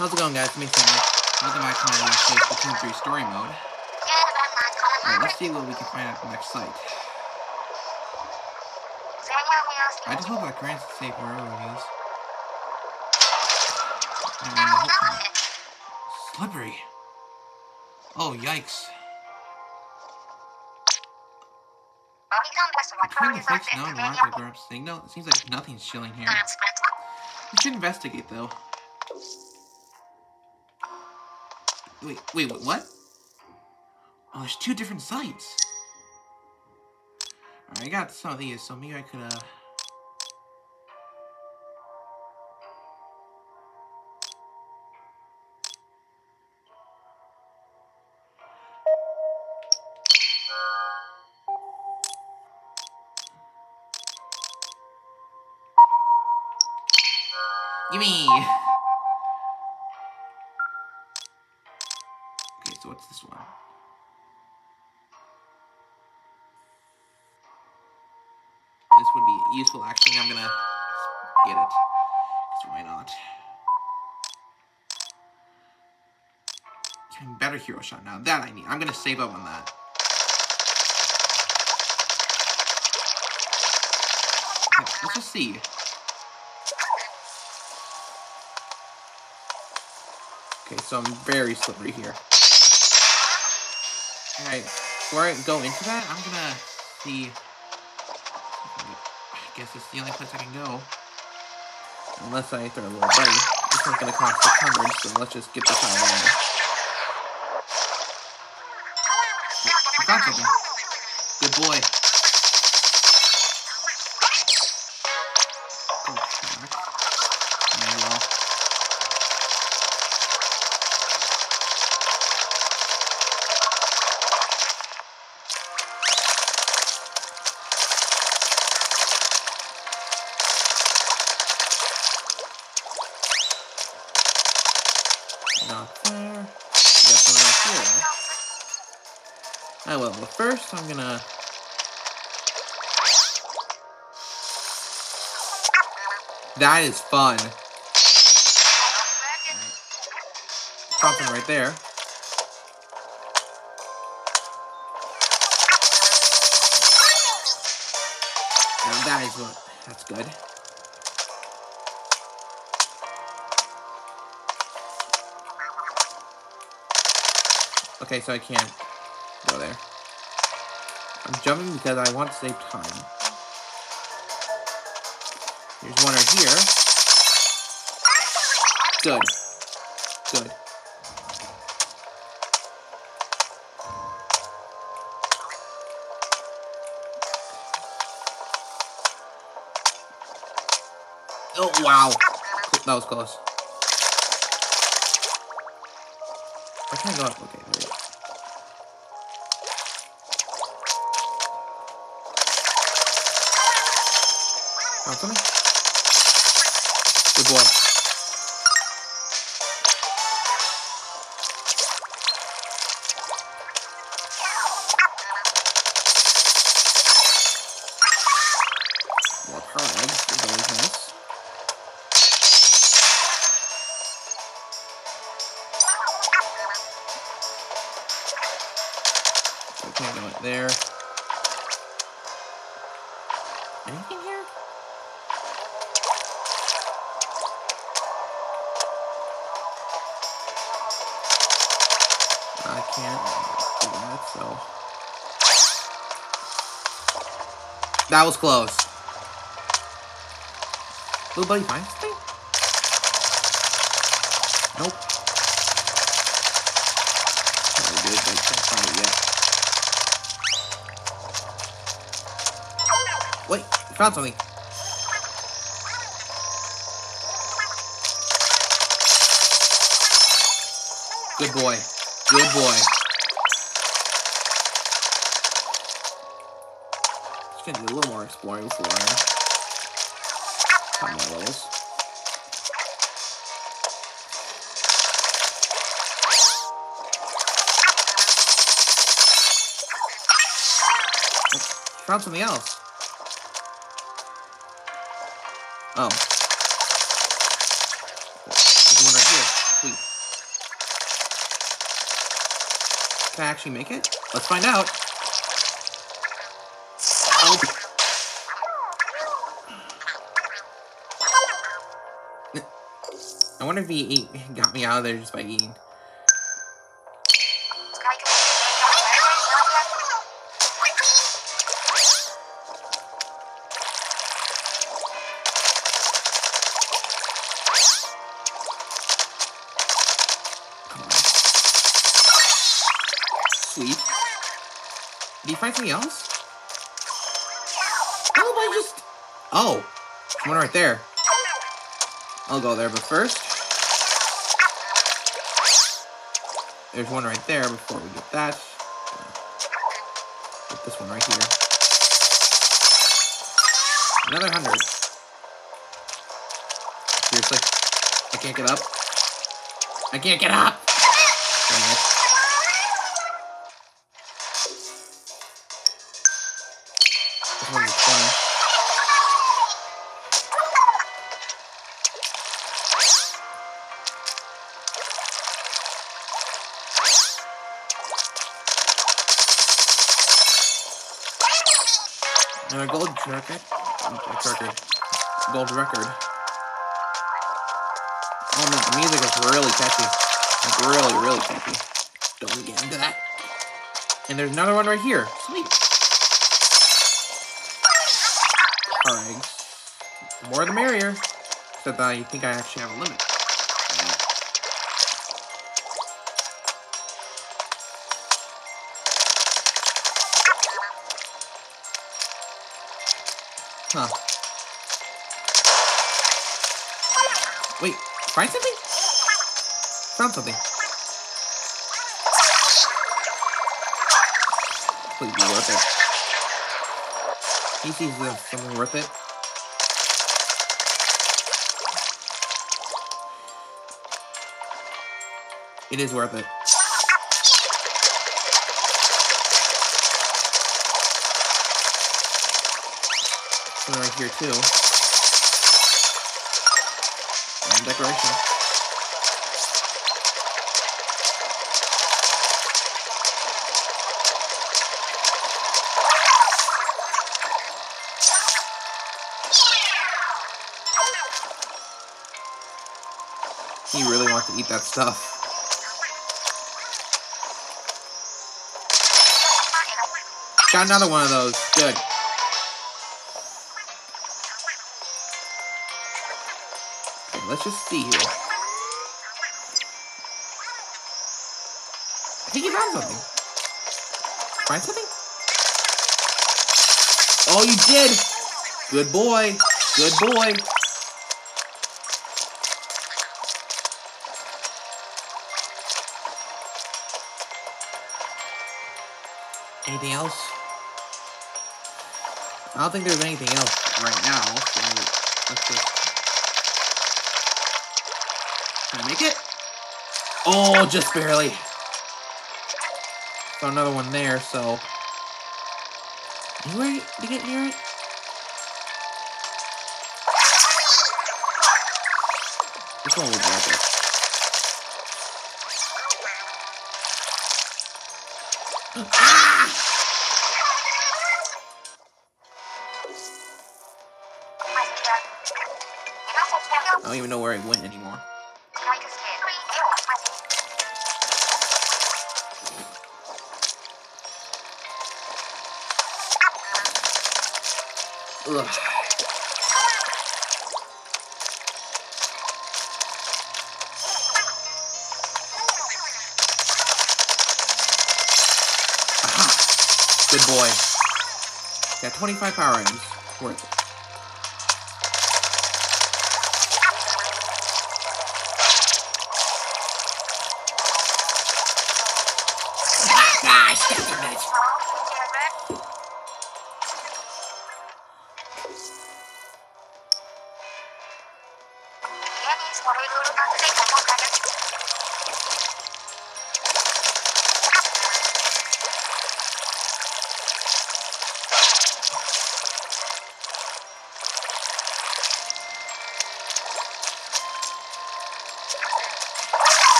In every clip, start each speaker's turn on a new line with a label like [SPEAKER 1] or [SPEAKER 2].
[SPEAKER 1] How's it going, guys? Me, Sammy. Welcome back to my Let's Play Splatoon 3 story mode. Alright, let's see what we can find at the next site. I just hope that grants safe wherever it is. Slippery. Oh, yikes. The fake snow and rock that grabs signal, it seems like nothing's chilling here. We should investigate, though. Wait, wait, wait, what? Oh, there's two different sites. Alright, I got some of these, so maybe I could, uh... Gimme! Useful. Actually, I'm gonna get it. Because why not? Getting better hero shot now. That I need. I'm gonna save up on that. Okay, let's just see. Okay, so I'm very slippery here. Alright, before I go into that, I'm gonna see... Guess it's the only place I can go. Unless I throw a little buddy. This one's gonna cost 600, so let's just get this out of the way. Good boy. But I'm gonna... That is fun. Something right there. Now that is what... That's good. Okay, so I can't go there. I'm jumping because I want to save time. Here's one right here. Good. Good. Oh, wow. That was close. I can't go up. Okay, there we go. Found something? Good boy. That was close. Little buddy find something? Nope. Probably did, but I can't find it yet. Wait, I found something. Good boy. Good boy. gonna do a little more exploring before I my levels. Oops, found something else. Oh. There's one right here. Sweet. Can I actually make it? Let's find out. Wonder if he got me out of there just by eating. Sweet. Did he find something else? Am I just... Oh. One right there. I'll go there, but first... There's one right there before we get that. Get this one right here. Another hundred. Seriously? I can't get up? I can't get up! And there's another one right here. Sweet. Alright. The more the merrier. Except that I think I actually have a limit. Huh. Wait, find something? Found something. Be worth it. He sees there's something worth it. It is worth it. Right here too. And decoration. That stuff. Got another one of those. Good. Okay, let's just see here. I think you found something. Find something? Oh, you did! Good boy. Good boy. I don't think there's anything else right now, so let's just... Can I make it? Oh, just barely. Got another one there, so... Anywhere to get near it? This one was worth it. Don't even know where I went anymore. Ugh. Good boy. Got 25 power items. Worth it.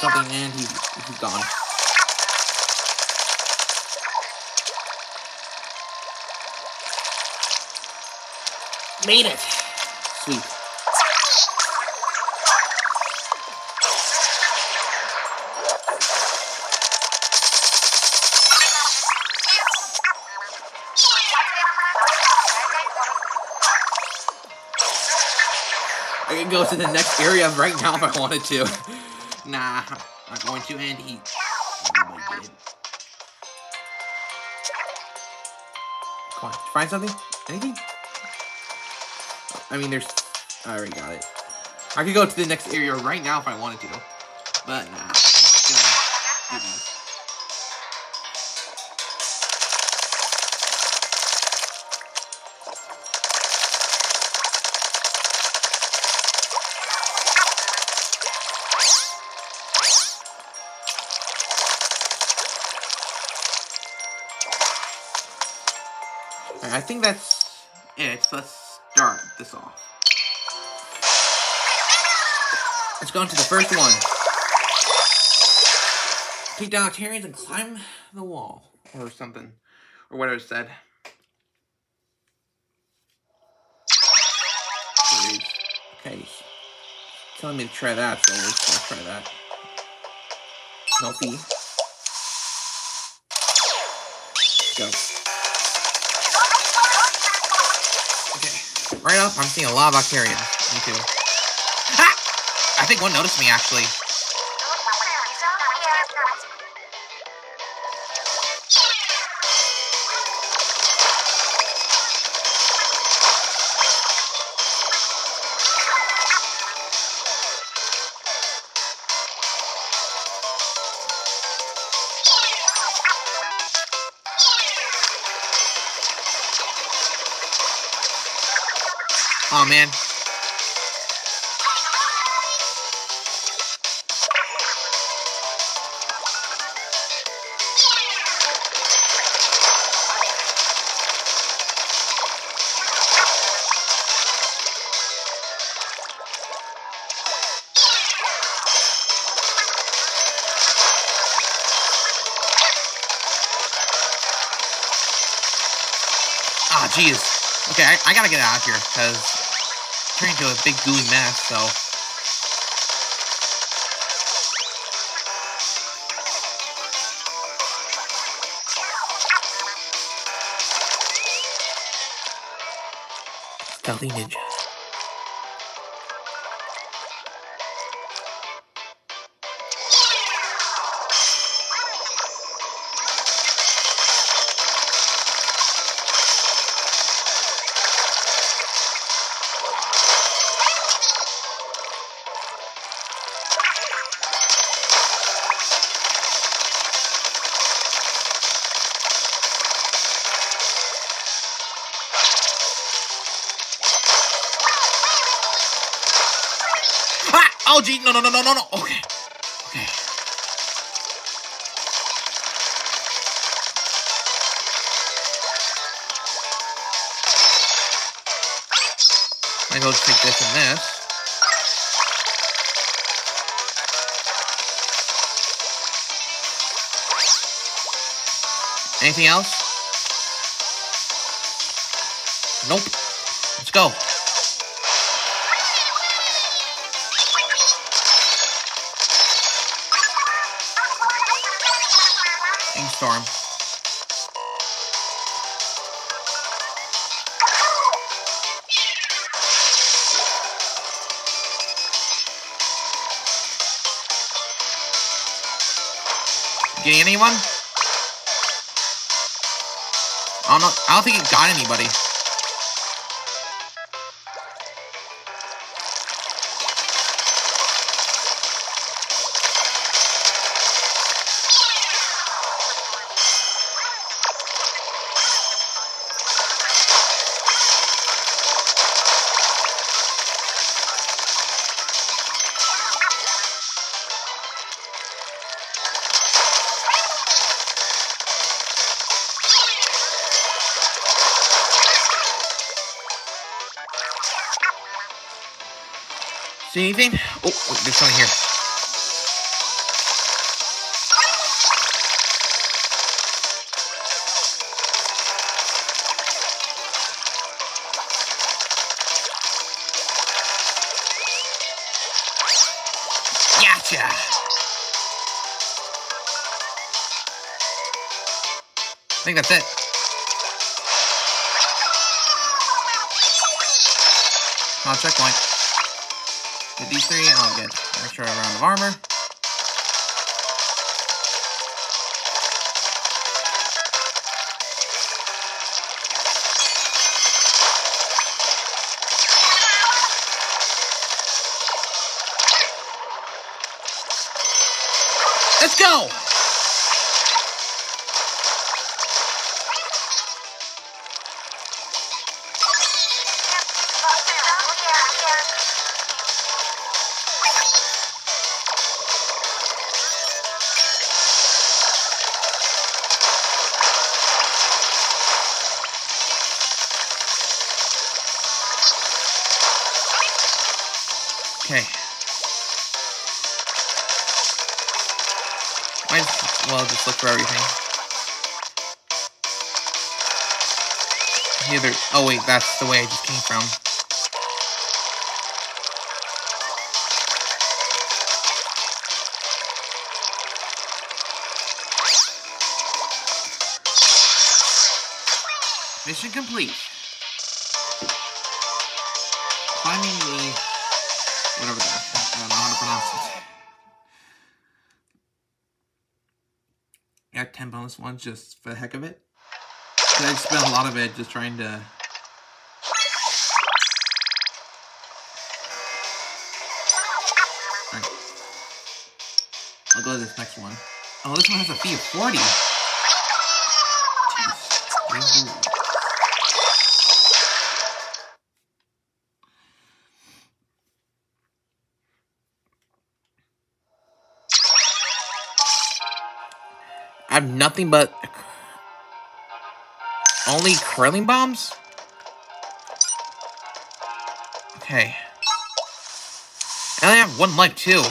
[SPEAKER 1] Something and he's, he's gone. Made it! Sweet. I can go to the next area right now if I wanted to. nah, I'm not going to, and he... Nobody did. Come on, find something? Anything? I mean, there's... I already got it. I could go to the next area right now if I wanted to. But, nah. Think that's it. Let's start this off. Let's go into the first one. Take down Octarians and climb the wall. Or something. Or whatever it said. Okay. Telling me to try that, so let's try that. No go. Right up, I'm seeing a lot of Octarians. Me too. Ah! I think one noticed me, actually. Jeez. Okay, I, I gotta get out of here, because turning into a big gooey mess, so. Stealthy Ninja. No, no, no, no, no, no. Okay. Okay. I go take this and this. Anything else? Nope. Let's go. Storm. Get anyone? I don't know. I don't think it got anybody. Oh, wait, there's something here. Gotcha! I think that's it. Not checkpoint. These three, and I'll get extra round of armor. For everything. Either. Oh wait, that's the way I just came from. Mission complete. 10 bonus ones just for the heck of it. 'Cause I spent a lot of it just trying to. Alright. I'll go to this next one. Oh, this one has a fee of 40. Jeez. Have nothing but only curling bombs. Okay. I only have one life too.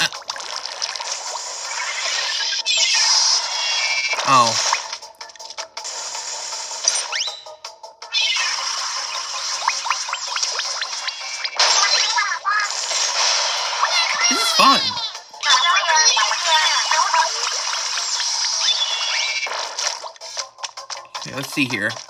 [SPEAKER 1] Uh. Oh. See here.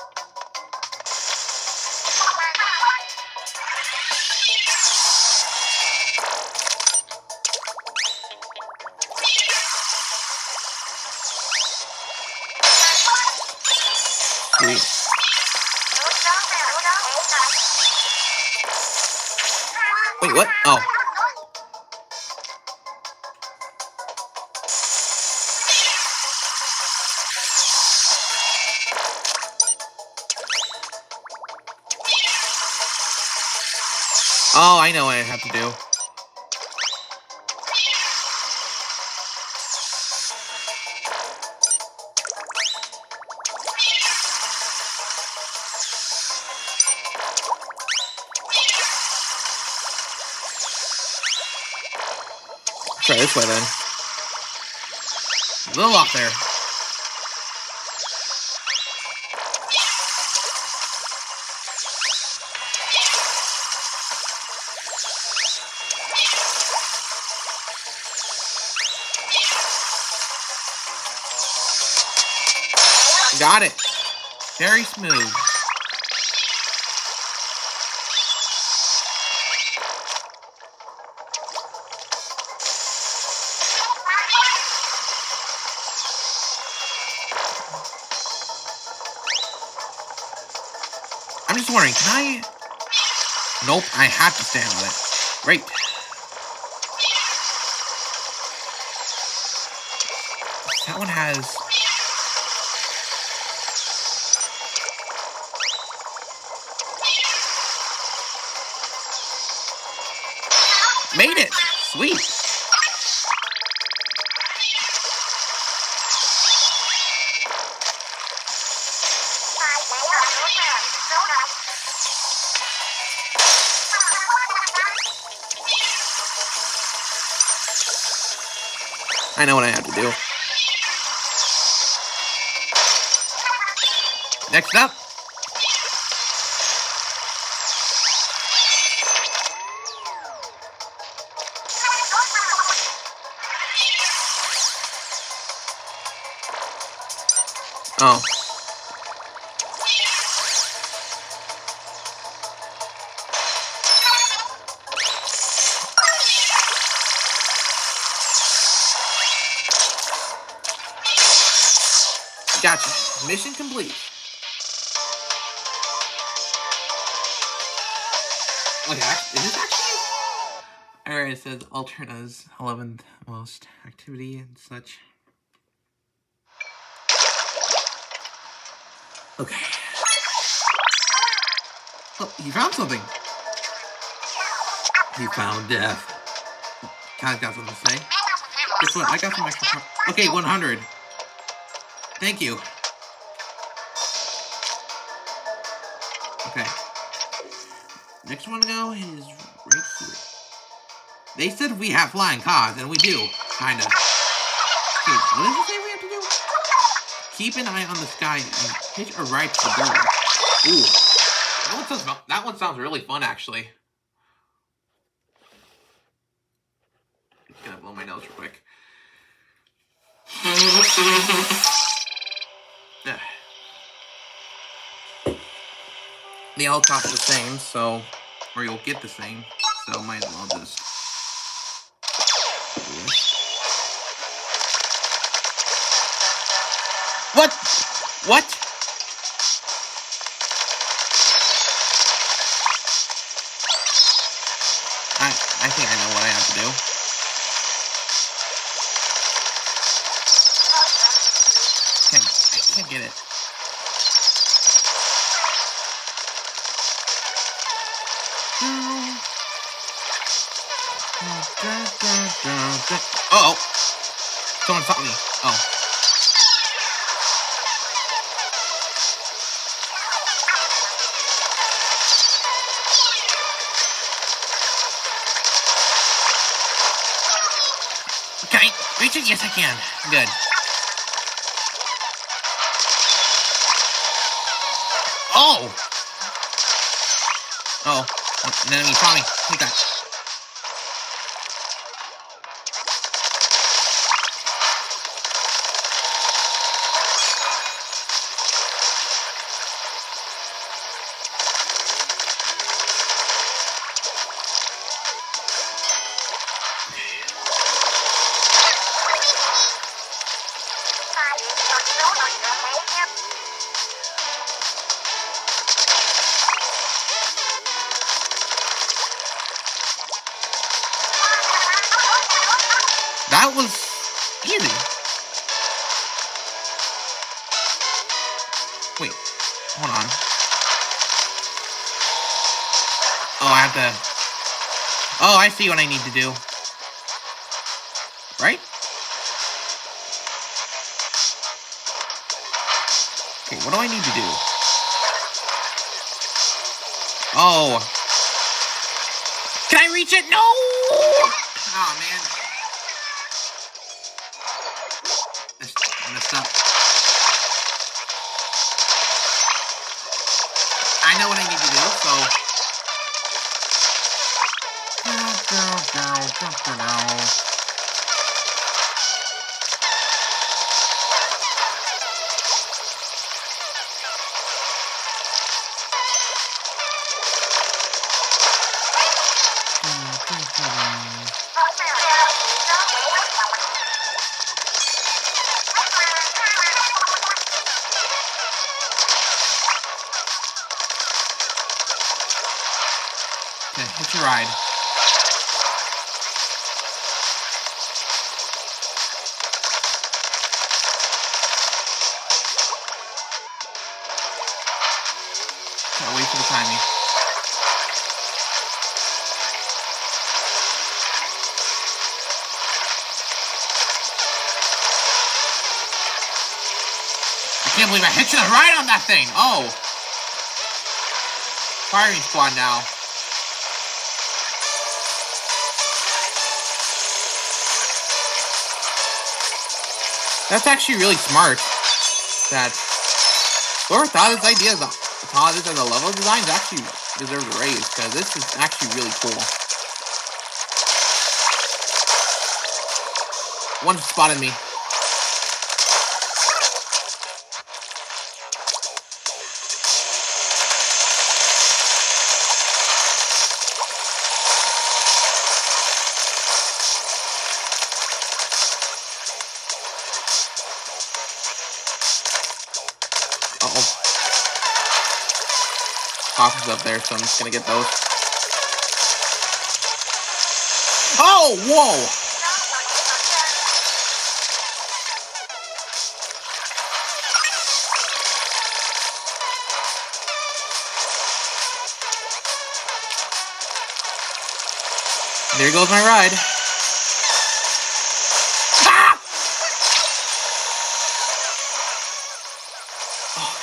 [SPEAKER 1] This way then. A little off there. Got it. Very smooth. Wondering, can I... Nope, I have to stand on it. Great. That one has... Mission complete. Wait, oh, is this actually? Alright, it says Alterna's 11th most activity and such. Okay. Oh, you found something. He found death. Kai's got something to say. Guess what? I got some extra. Okay, 100. Thank you. Next one to go is right here. They said we have flying cars, and we do, kinda. Okay, what does it say we have to do? Keep an eye on the sky and hitch a right to the door. Ooh. That one sounds, that one sounds really fun, actually. Just gonna blow my nose real quick. They all cost the same, so, or you'll get the same, so might as well just. What? What? Can. Good. Oh! Oh. An enemy saw me. Take that. That see what I need to do. Right? Okay, what do I need to do? Oh. Can I reach it? No! For the timing. I can't believe I hit you right on that thing. Oh. Firing squad now. That's actually really smart. That Whoever thought this idea, the, thought this as a level design, actually deserves a raise because this is actually really cool. One spotted me. There, so I'm just gonna get those. Oh, whoa! There goes my ride. Ah! Oh.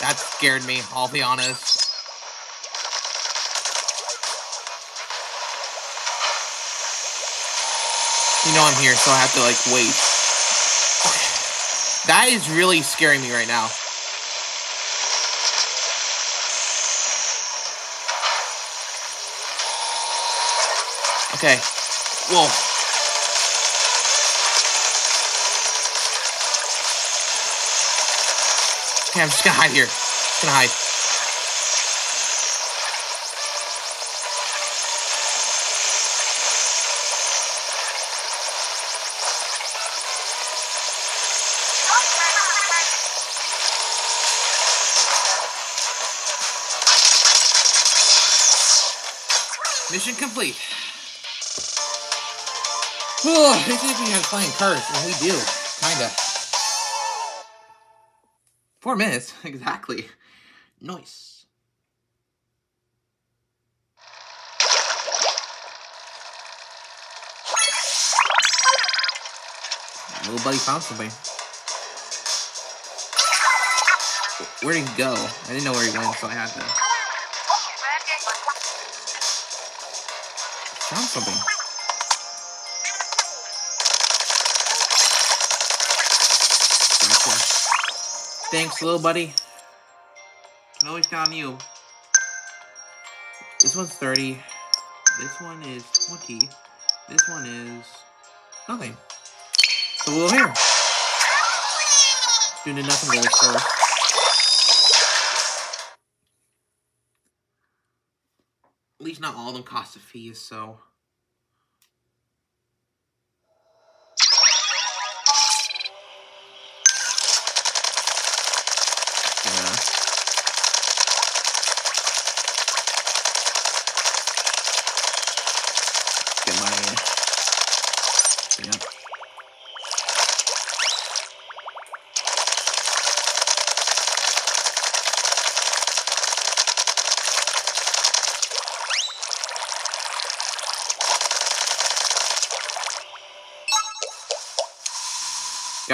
[SPEAKER 1] That scared me, I'll be honest. Know I'm here, so I have to, like, wait. That is really scaring me right now. Okay. Whoa. Okay, I'm just gonna hide here. Just gonna hide. Mission complete. Oh, they think we have flying cars, and we do. Kinda. Four minutes, exactly. Nice. Little buddy found something. Where'd he go? I didn't know where he went, so I had to. Found something. Thanks, little buddy. Can always on you. This one's 30. This one is 20. This one is nothing. So we'll here. Doing nothing goals first. At least not all of them cost a fee, so.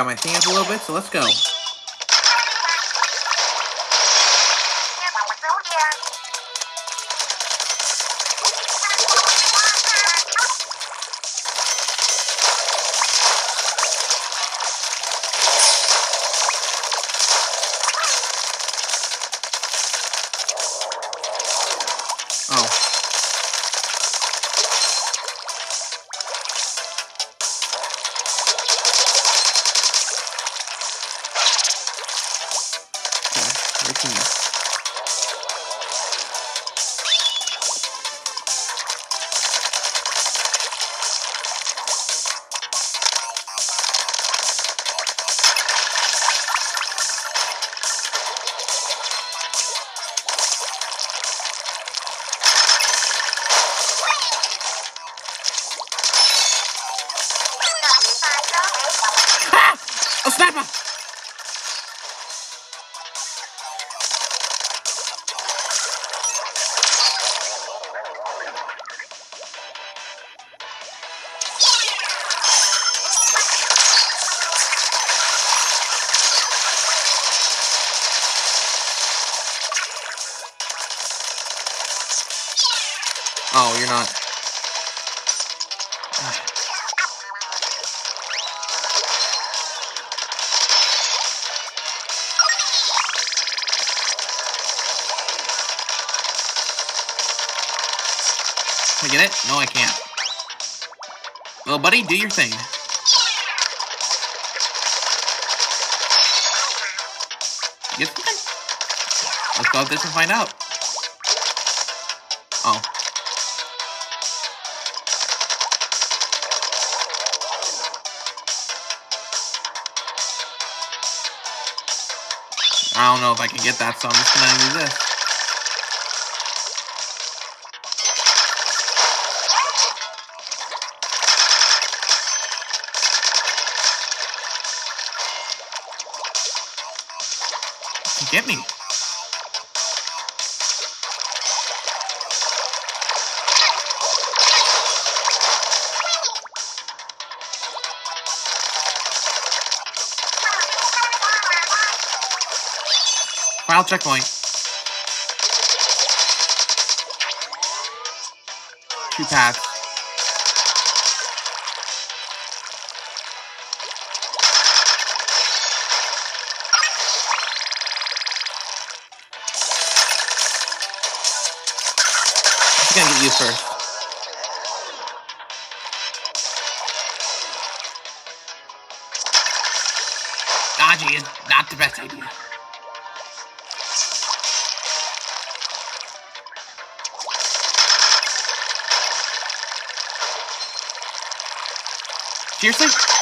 [SPEAKER 1] Got my up a little bit, so let's go. Oh, you're not. Can I get it? No, I can't. Well, buddy, do your thing. Get Let's go out this and find out. If I can get that, so I'm just gonna do this. Checkpoint. Two paths. I'm gonna get you first. Ah, geez, not the best idea. Seriously?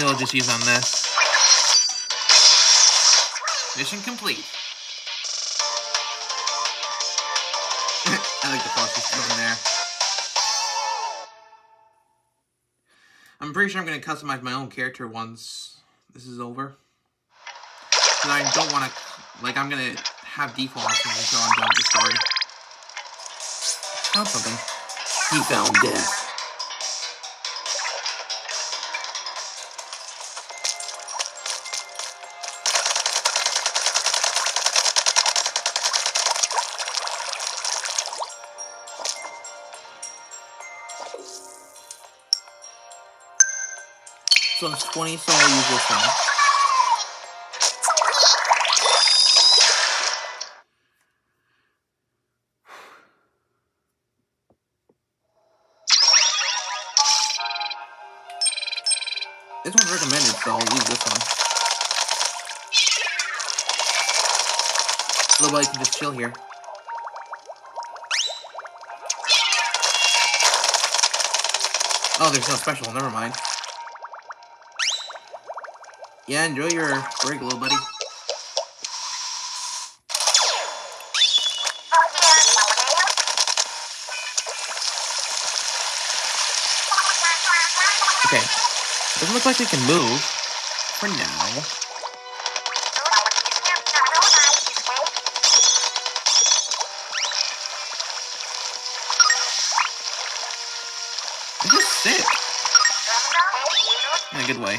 [SPEAKER 1] As well just use on this. Mission complete. I like the still in there. I'm pretty sure I'm going to customize my own character once this is over. Because I don't want to, like, I'm going to have defaults until I'm done with the story. Found something. He found death. So it's 20, so I'll use this one. This one's recommended, so I'll use this one. Little buddy can just chill here. Oh, there's no special. Never mind. Yeah, enjoy your break, little buddy. Okay. Doesn't look like they can move. For now. Just sick. In a good way.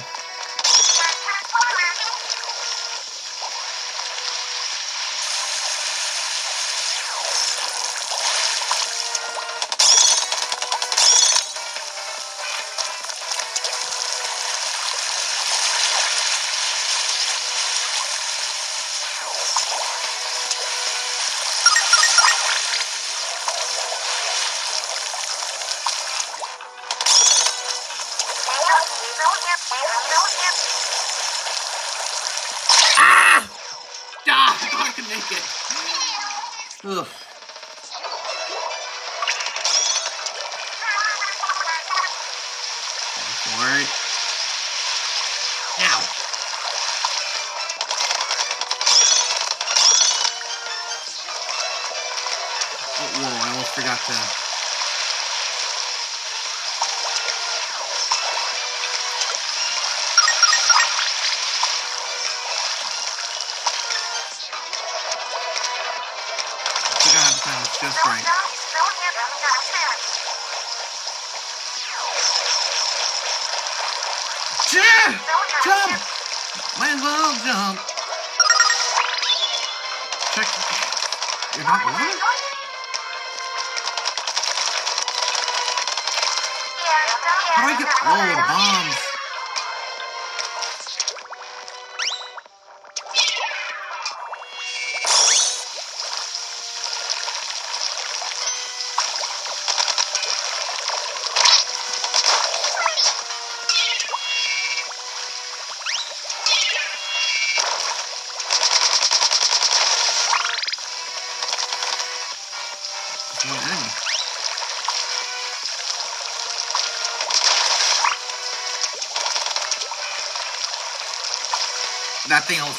[SPEAKER 1] Oh, whoa, I almost forgot to...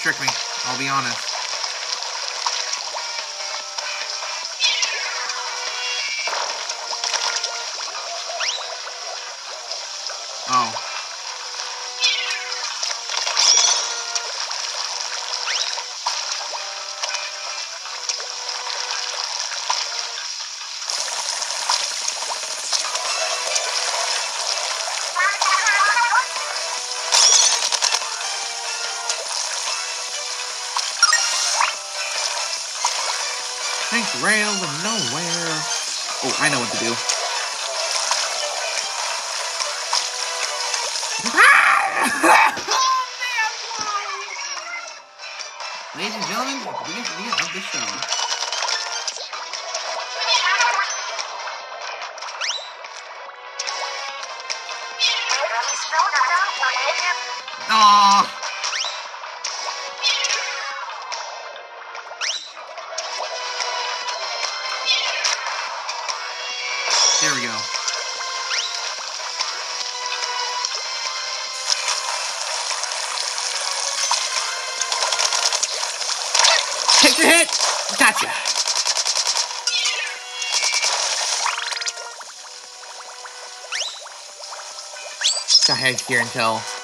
[SPEAKER 1] trick me. I'll be honest. Of nowhere. Oh, I know what to do. Ah! Ladies and gentlemen, we get to the end of the show. Here until.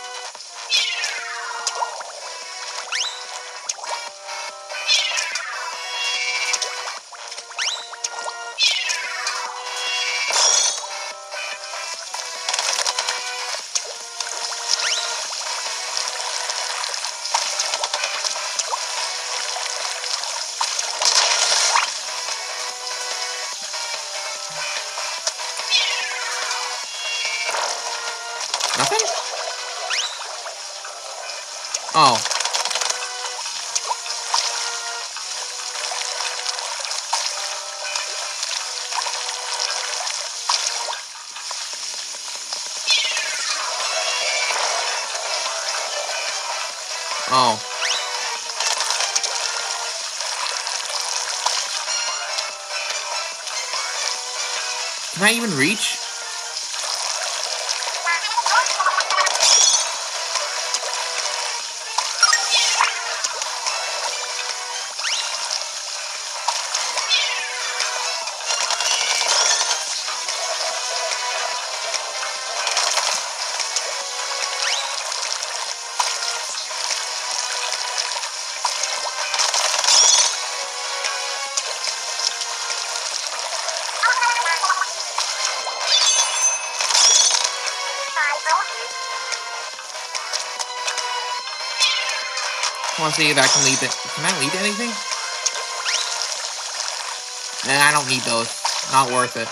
[SPEAKER 1] Can I even reach? See if I can lead it. Can I lead anything? Nah, I don't need those. Not worth it.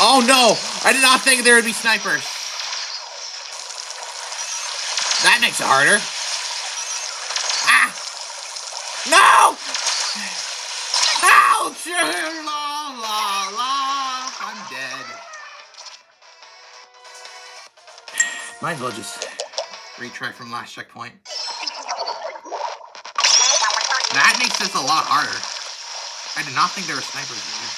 [SPEAKER 1] Oh no! I did not think there would be snipers. That makes it harder. Might as well just retry from last checkpoint. That makes this a lot harder. I did not think there were snipers here.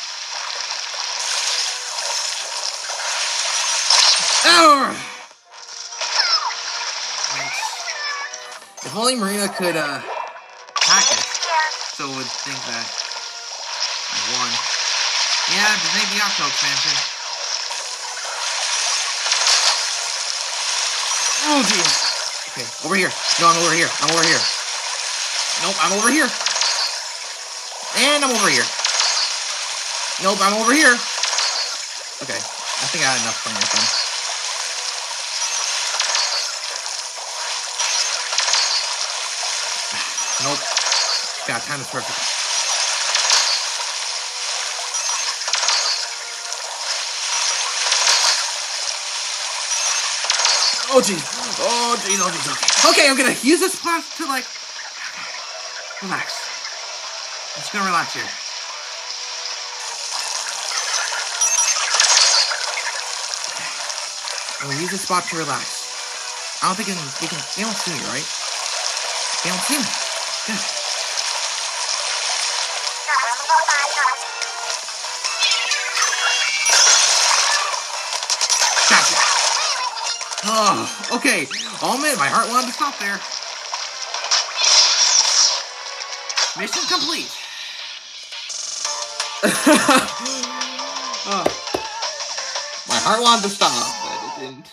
[SPEAKER 1] Ugh. If only Marina could uh hack it, so would think that I won. Yeah, ain't the Octo expansion. Oh, jeez. Okay, over here. No, I'm over here. I'm over here. Nope, I'm over here. And I'm over here. Nope, I'm over here. Okay, I think I had enough from this one. Nope. Yeah, time is perfect. Oh jeez. Oh jeez. Oh jeez. Okay. I'm gonna use this spot to like relax. I'm just gonna relax here. Gonna use this spot to relax. I don't think they can. They, can, they don't see me, right? They don't see me. Good. Okay. Oh man, my heart wanted to stop there. Mission complete. oh. My heart wanted to stop, but it didn't.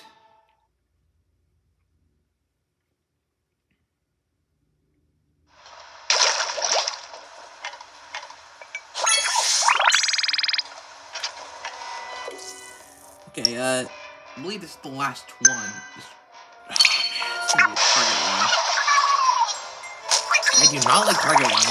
[SPEAKER 1] Okay, uh, I believe this is the last one. This, target one. I do not like target one.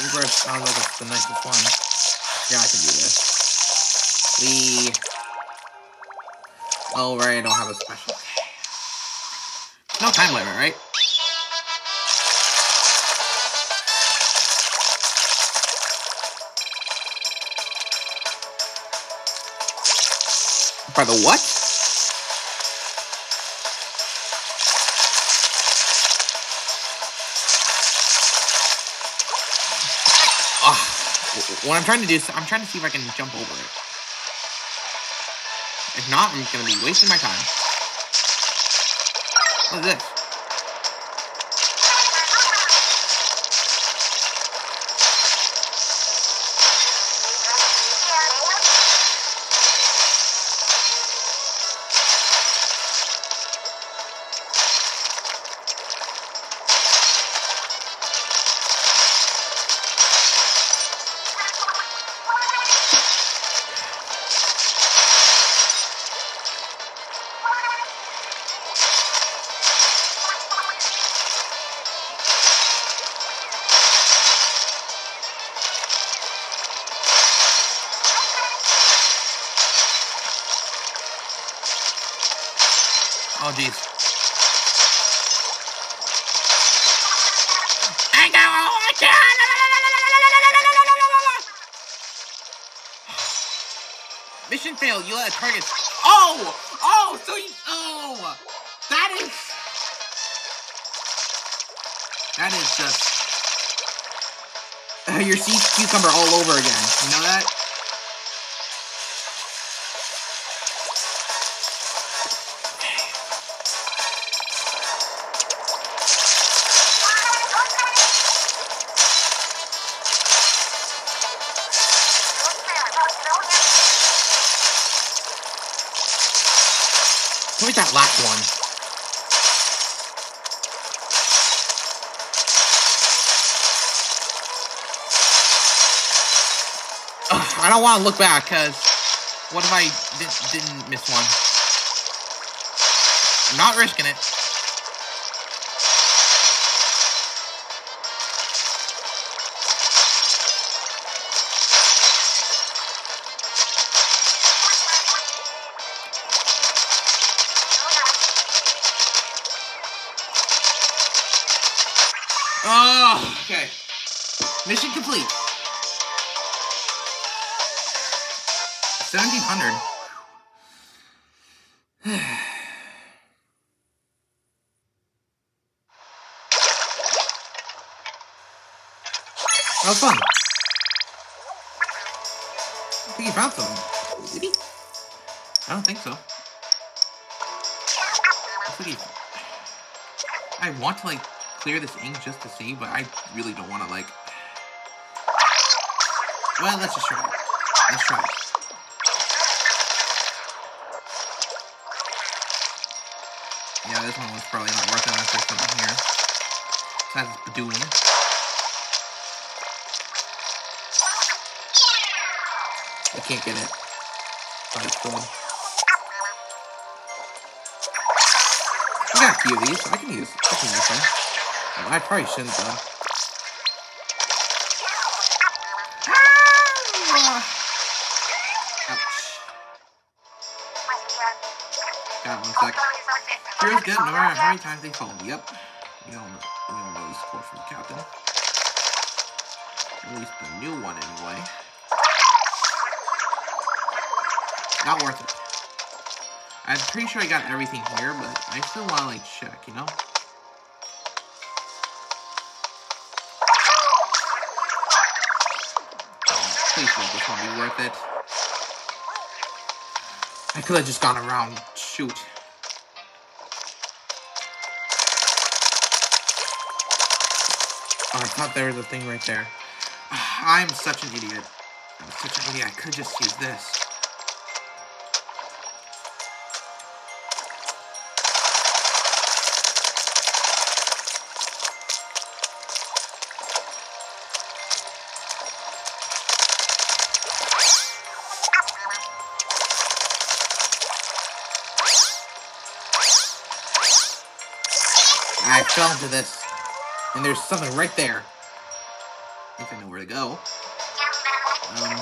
[SPEAKER 1] Ingress, I don't know if that's the nicest one. Yeah, I can do this. We... Oh, right, I don't have a special. No time limit, right? By the what? Ah, Ugh. What I'm trying to do is I'm trying to see if I can jump over it. If not, I'm gonna be wasting my time. What is this? Cucumber all over again. You know that? Want to look back, because what if I di didn't miss one? I'm not risking it. 1700. That was fun. I think he found something. Did he? I don't think so. I. I want to, like, clear this ink just to see, but I really don't want to, like... Well, let's just try it. Let's try it. Yeah, this one was probably not working unless there's something here. Besides it's I can't get it. It's good. I got a few of these. I can use I can use them. Oh, I probably shouldn't though. Got one sec. Here's good, no matter how many times they fall. Yep. We all know, we all know this quote from the captain. At least the new one, anyway. Not worth it. I'm pretty sure I got everything here, but I still want to, like, check, you know? Please let this one be worth it. I could have just gone around. Shoot. Oh, I thought there was a thing right there. I'm such an idiot. I'm such an idiot. I could just use this. I fell into this. And there's something right there. I think I know where to go. Um,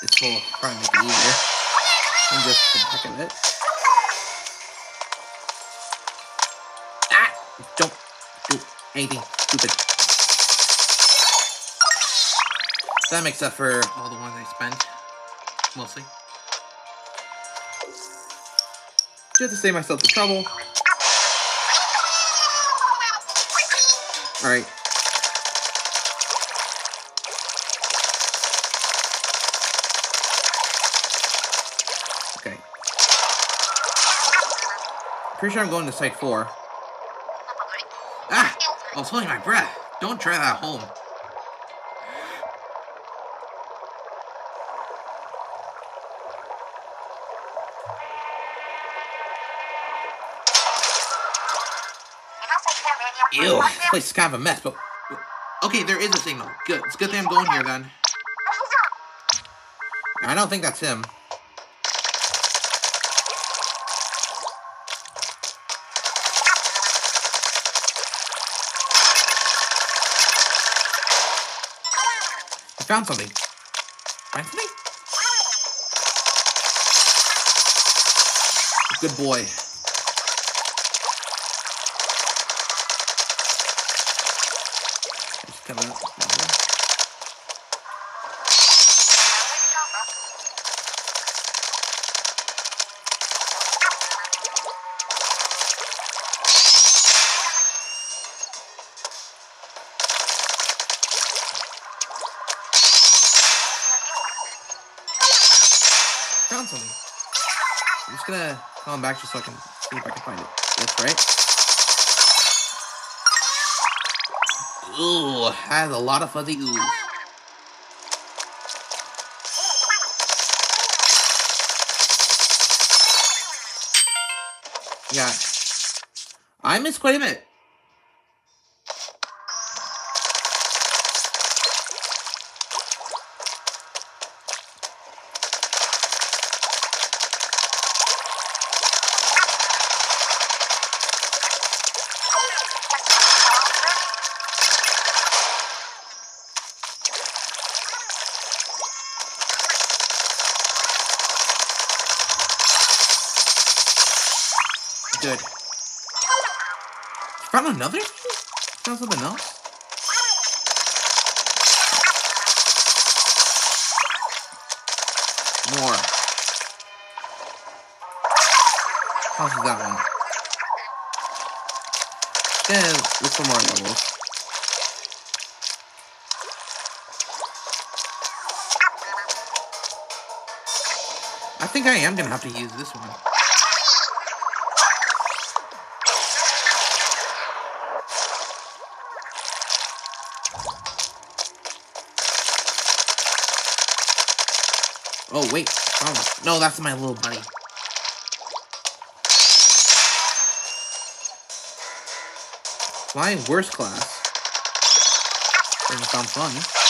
[SPEAKER 1] this will probably make it easier. And just the heck of it. Ah! Don't do anything stupid. That makes up for all the ones I spent. Mostly. Just to save myself the trouble. Alright. Okay. Pretty sure I'm going to site 4. Ah! I was holding my breath. Don't try that home. Ew, this place is kind of a mess, but... Okay, there is a signal. Good. It's a good thing I'm going here, then. I don't think that's him. I found something. Find something? Good boy. Back just so I can see if I can find it. That's right. Ooh, has a lot of fuzzy ooze. Yeah. I missed quite a bit. Good. Another? Found something else? More. How's that one? Yeah, look for more levels. I think I am gonna have to use this one. Oh, wait. Oh, no, that's my little buddy. Flying worst class. Doesn't sound fun.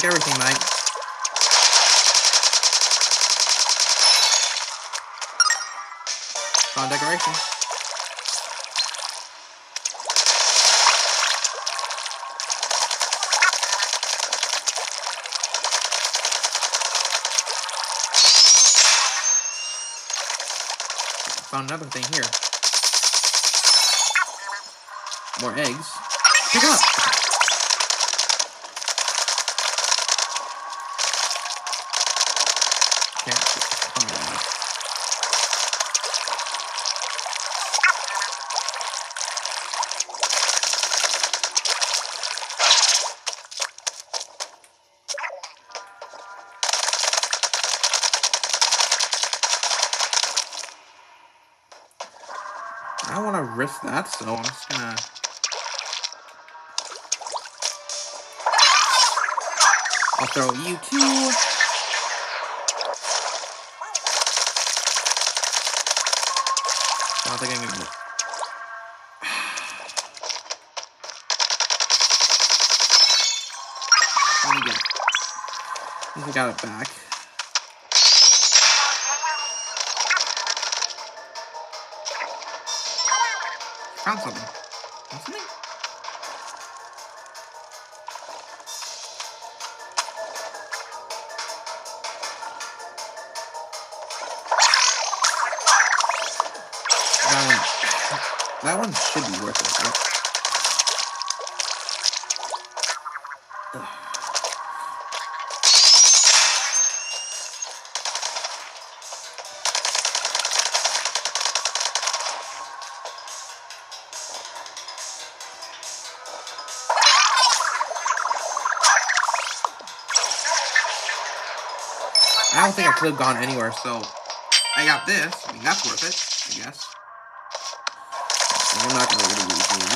[SPEAKER 1] Check everything, mate. Found decoration. Found another thing here. More eggs. Pick up! Risk that, so I'm just gonna. I'll throw you two. I don't think I'm gonna. I think I got it back. Found something. Found something? That one, that one should be worth it. Right? Don't think I could have gone anywhere, so I got this. I mean, that's worth it, I guess. I'm not gonna really use these.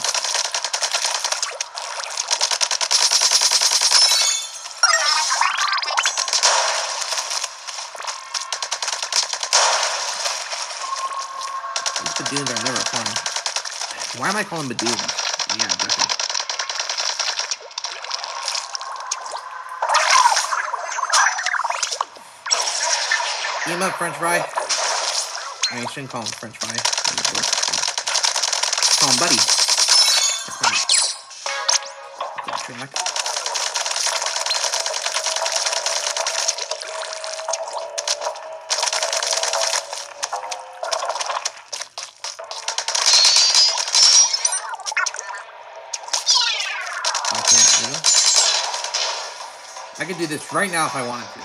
[SPEAKER 1] These Badoons are never fun. Why am I calling Badoons? Yeah, definitely. Him French fry. I mean, shouldn't call him French fry. Call him Buddy. Track. I do this. I could do this right now if I wanted to.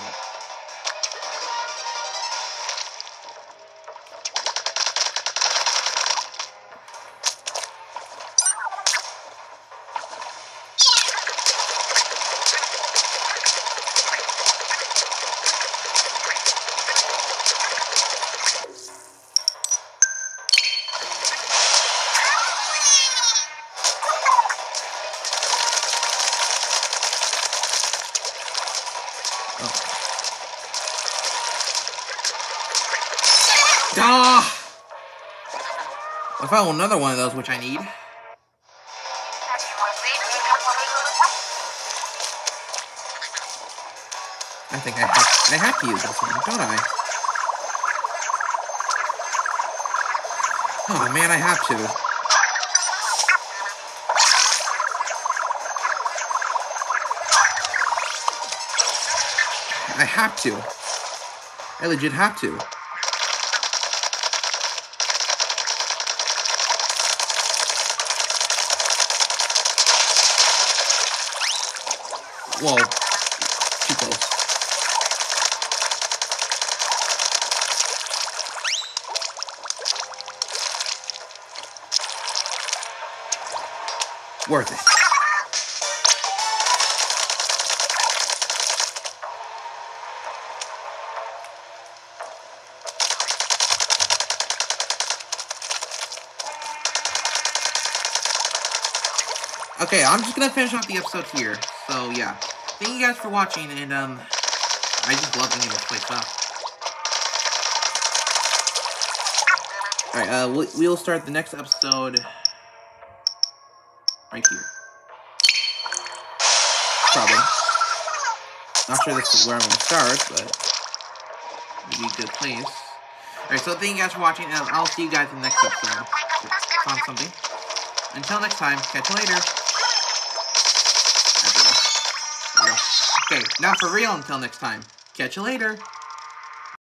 [SPEAKER 1] Ah! I found another one of those, which I need. I think I have, I have to use this one, don't I? Oh man, I have to. I have to. I legit have to. Well, too close. Worth it. Okay, I'm just gonna finish off the episode here. So, yeah thank you guys for watching, and um, I just love thinking this place up. All right, uh, we- we'll start the next episode right here. Probably. Not sure this is where I'm gonna start, but it'd be a good place. Alright, so thank you guys for watching, and I'll see you guys in the next episode. Found something. Until next time, catch you later. Okay, now for real until next time. Catch you later.